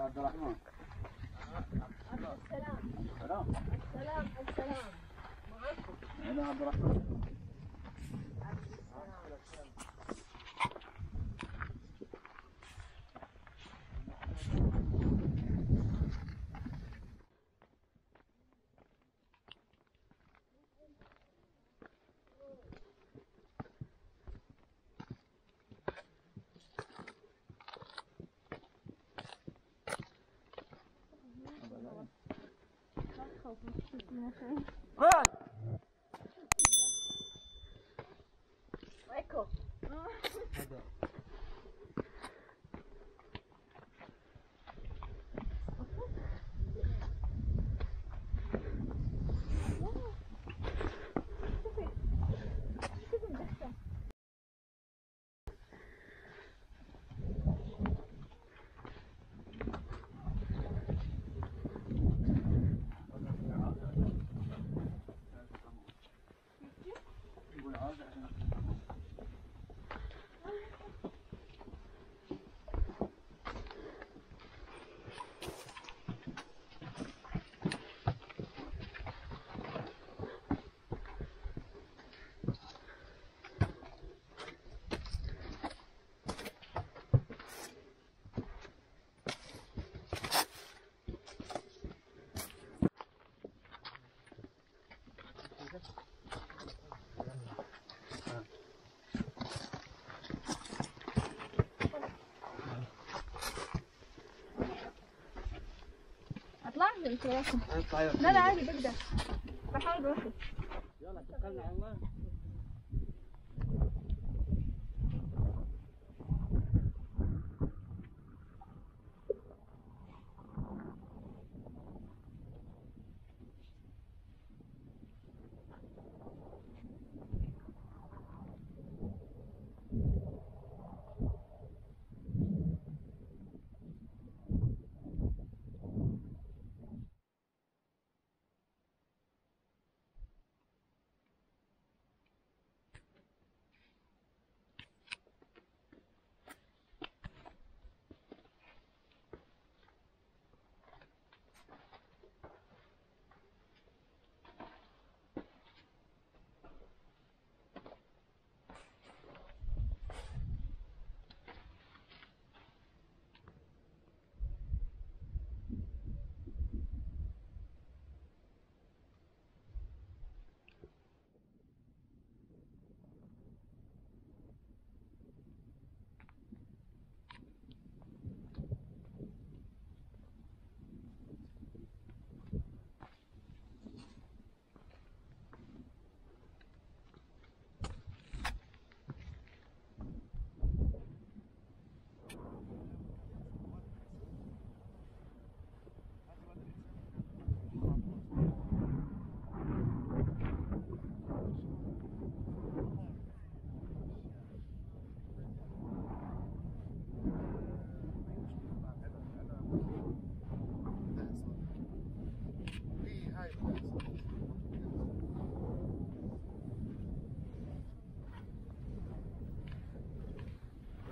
عبد الرحمن؟ السلام. سلام السلام. السلام. أنا عبد الرحمن. Run! Michael. انت راسم. لا لا عادي بقدر. بحاول بروحي يلا توكلنا على الله.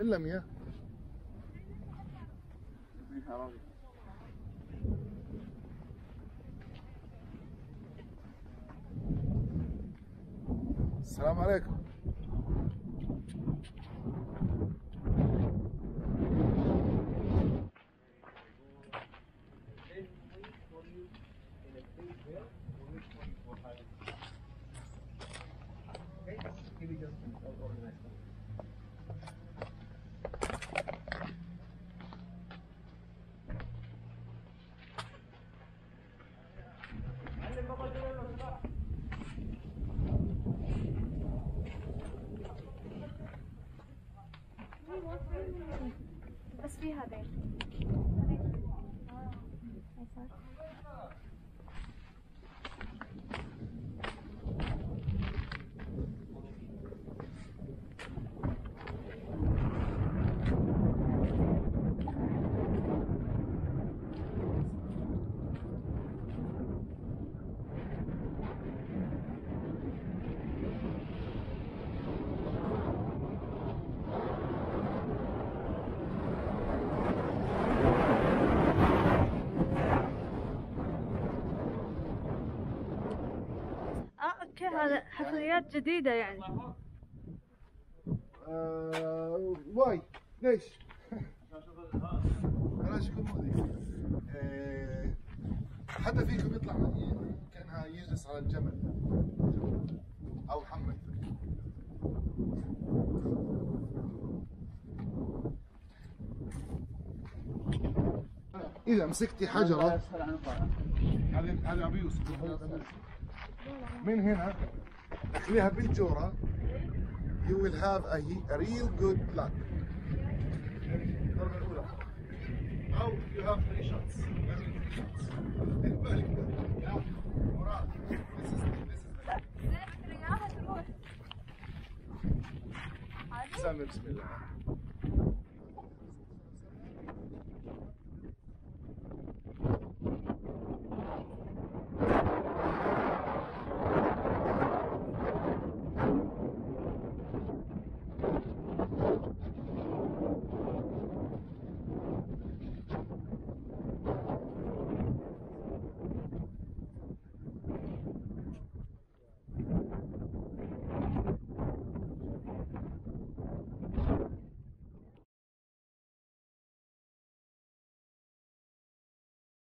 الا مياه السلام عليكم. হবে। هذا حفريات جديدة يعني. آه واي ليش؟ أنا أشوف مؤذي آه حدا فيكم يطلع كأنها يجلس على الجمل. أو محمد. إذا مسكتي حجرة. هذه هذه ابو يوسف من هنا تخليها بالجوره you will have a, a real good luck الضربة الأولى أو you have three shots خلي بالك ده. مراد this is this is سامي بسم الله